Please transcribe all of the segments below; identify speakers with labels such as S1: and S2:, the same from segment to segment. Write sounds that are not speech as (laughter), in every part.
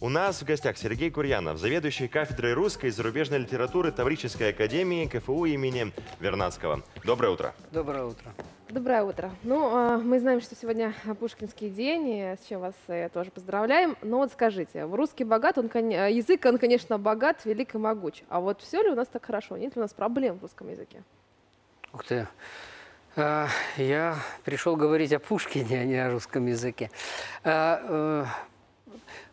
S1: У нас в гостях Сергей Курьянов, заведующий кафедрой русской и зарубежной литературы Таврической академии КФУ имени Вернадского. Доброе утро.
S2: Доброе утро.
S3: Доброе утро. Ну, а, мы знаем, что сегодня Пушкинский день, и с чем вас э, тоже поздравляем. Но вот скажите, русский богат, он, э, язык, он, конечно, богат, велик и могуч. А вот все ли у нас так хорошо? Нет ли у нас проблем в русском языке?
S2: Ух ты. А, Я пришел говорить о Пушкине, а не о русском языке.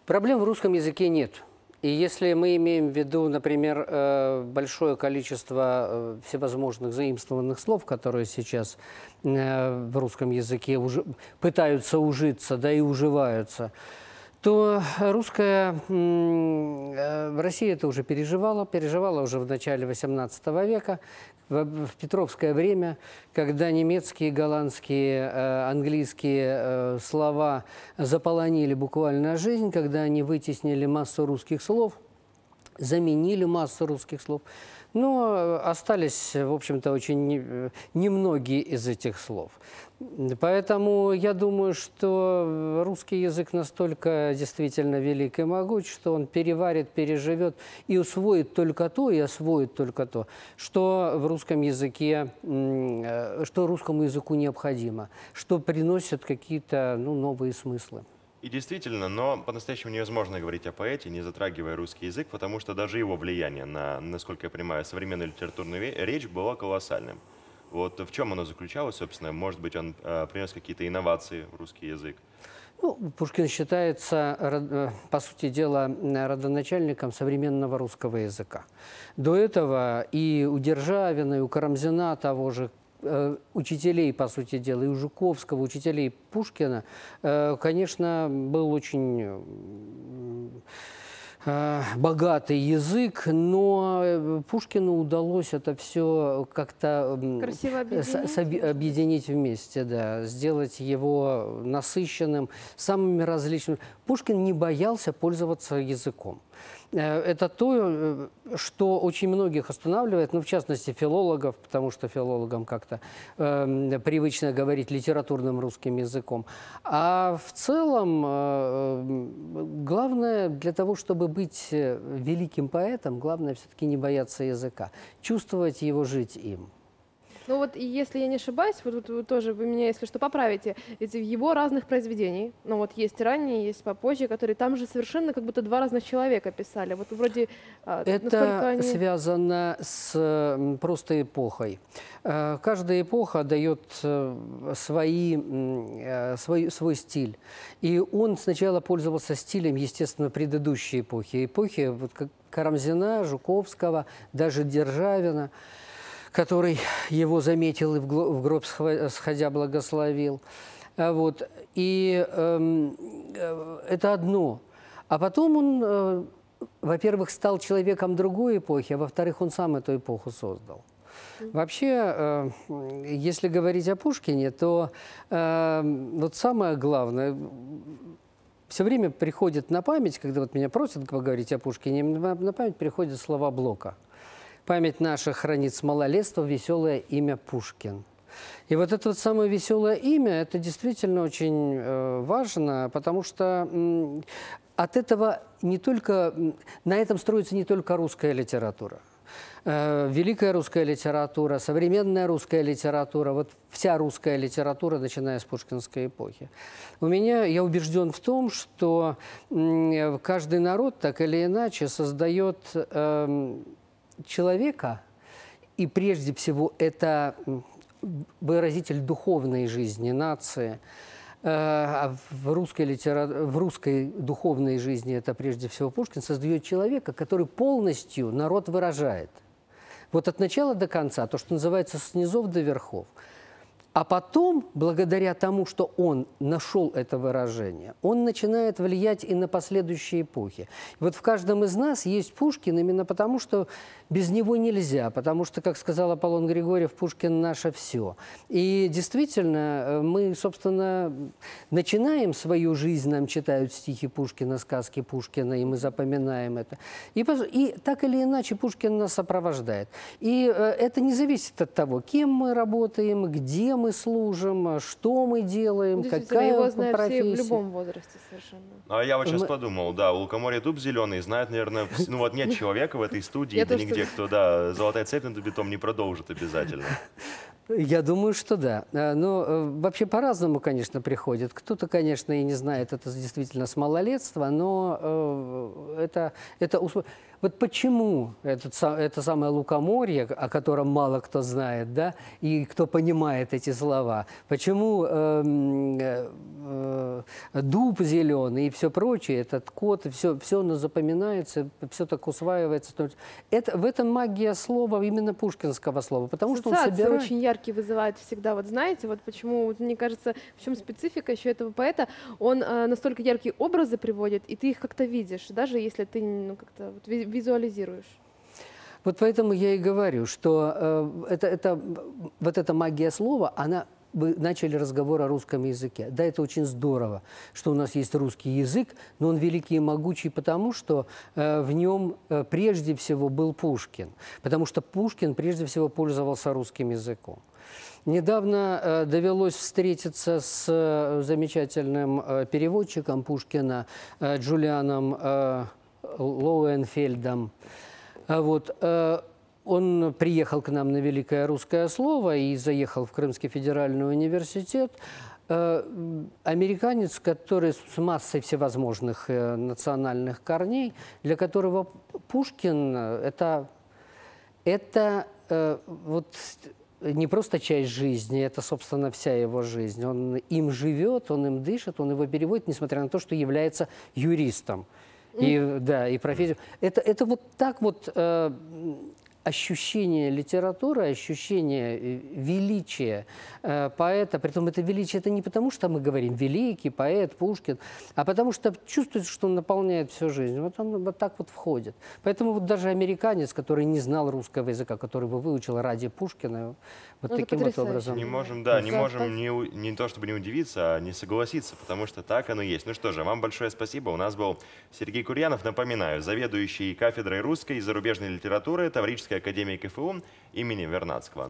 S2: Проблем в русском языке нет. И если мы имеем в виду, например, э, большое количество э, всевозможных заимствованных слов, которые сейчас э, в русском языке уже пытаются ужиться, да и уживаются, то русская э, Россия это уже переживала, переживала уже в начале XVIII века, в, в Петровское время, когда немецкие, голландские, э, английские э, слова заполонили буквально жизнь, когда они вытеснили массу русских слов, заменили массу русских слов. Но э, остались, в общем-то, очень э, немногие из этих слов. Поэтому я думаю, что русский язык настолько действительно велик и могуч, что он переварит, переживет и усвоит только то, и освоит только то, что в русском языке, э, что русскому языку необходимо, что приносит какие-то ну, новые смыслы.
S1: И действительно, но по-настоящему невозможно говорить о поэте, не затрагивая русский язык, потому что даже его влияние на, насколько я понимаю, современную литературную речь было колоссальным. Вот в чем оно заключалось, собственно? Может быть, он э, принес какие-то инновации в русский язык?
S2: Ну, Пушкин считается, э, по сути дела, родоначальником современного русского языка. До этого и у Державина, и у Карамзина того же, э, учителей, по сути дела, и у Жуковского, учителей Пушкина, э, конечно, был очень э, богатый язык, но Пушкину удалось это все как-то
S3: объединить,
S2: объединить вместе, да, сделать его насыщенным самыми различными. Пушкин не боялся пользоваться языком. Э, Это то, э, что очень многих останавливает, ну, в частности, филологов, потому что филологам как-то э, привычно говорить литературным русским языком. А в целом, э, э, главное для того, чтобы быть великим поэтом, главное все-таки не бояться языка, чувствовать его, жить им.
S3: Ну вот, и если я не ошибаюсь, вот, вот тоже вы меня, если что, поправите, в его разных произведений, ну вот есть ранние, есть попозже, которые там же совершенно как будто два разных человека писали. Вот вроде а,
S2: Это
S3: они...
S2: связано с просто эпохой. Э, Каждая эпоха дает э, свои, э, свой, свой стиль. И он сначала пользовался стилем, естественно, предыдущей эпохи. Эпохи вот, как Карамзина, Жуковского, даже Державина который его заметил и в гроб сходя благословил. А Вот. И эм, э, это одно. А потом он, э, во-первых, стал человеком другой эпохи, а во-вторых, он сам эту эпоху создал. Вообще, э, если говорить о Пушкине, то э, вот самое главное, все время приходит на память, когда вот меня просят поговорить о Пушкине, на память приходят слова Блока. Память наша хранит с малолетства веселое имя Пушкин. И вот это вот самое веселое имя, это действительно очень э, важно, потому что м, от этого не только, на этом строится не только русская литература. Э, Великая русская литература, современная русская литература, вот вся русская литература, начиная с пушкинской эпохи. У меня, я убежден в том, что каждый народ так или иначе создает эм, человека, и прежде всего это выразитель духовной жизни нации. Э, А в русской, литера... в русской духовной жизни это прежде всего Пушкин создает человека, который полностью народ выражает. Вот от начала до конца, то, что называется с низов до верхов. А потом, благодаря тому, что он нашел это выражение, он начинает влиять и на последующие эпохи. Вот в каждом из нас есть Пушкин именно потому, что без него нельзя, потому что, как сказал Аполлон Григорьев, Пушкин наше все. И действительно, э, мы, собственно, начинаем свою жизнь, нам читают стихи Пушкина, сказки Пушкина, и мы запоминаем это. И, и так или иначе Пушкин нас сопровождает. И э, это не зависит от того, кем мы работаем, где мы мы служим, что мы делаем, какая
S3: его знают все
S2: профессия.
S3: в любом возрасте совершенно.
S1: А я вот сейчас
S2: Мы-
S1: подумал, да, у лукоморья дуб зеленый, знает, наверное, вс- ну вот нет (laughs) человека в этой студии, да нигде, кто, да, золотая цепь над битом не продолжит обязательно. (laughs)
S2: Я думаю, что да. Э, Но э, вообще по-разному, конечно, приходит. Кто-то, конечно, и не знает, это действительно с малолетства, но э, это, это Вот почему этот, это самое лукоморье, о котором мало кто знает, да, и кто понимает эти слова, почему эм, э, э, дуб зеленый и все прочее, этот кот, все, все оно запоминается, все так усваивается. Это, в этом магия слова, именно пушкинского слова, потому что он собирает...
S3: очень яркие вызывает всегда. Вот знаете, вот почему, вот мне кажется, в чем специфика еще этого поэта, он э, настолько яркие образы приводит, и ты их как-то видишь, даже если ты ну, как-то вот визуализируешь.
S2: Вот поэтому я и говорю, что э, это, это, вот эта магия слова, она вы начали разговор о русском языке. Да, это очень здорово, что у нас есть русский язык, но он великий и могучий потому, что э, в нем э, прежде всего был Пушкин. Потому что Пушкин прежде всего пользовался русским языком. Недавно э, довелось встретиться с э, замечательным э, переводчиком Пушкина э, Джулианом э, Лоуэнфельдом. А Вот, э, он приехал к нам на Великое Русское Слово и заехал в Крымский федеральный университет. Э, Американец, который с массой всевозможных э, национальных корней, для которого Пушкин это, это вот не просто часть жизни, это, собственно, вся его жизнь. Он им живет, он им дышит, он его переводит, несмотря на то, что является юристом. И, да, и профессию. Это, это вот так вот э, ощущение литературы, ощущение э, величия э, поэта, притом это величие, это не потому, что мы говорим великий поэт Пушкин, а потому что чувствуется, что он наполняет всю жизнь. Вот он вот так вот входит. Поэтому вот даже американец, который не знал русского языка, который его выучил ради Пушкина, вот
S3: Ну,
S2: таким вот образом.
S1: Не можем, да, не можем не, не то чтобы не удивиться, а не согласиться, потому что так оно и есть. Ну что же, вам большое спасибо. У нас был Сергей Курьянов, напоминаю, заведующий кафедрой русской и зарубежной литературы Таврической академии КФУ имени Вернадского.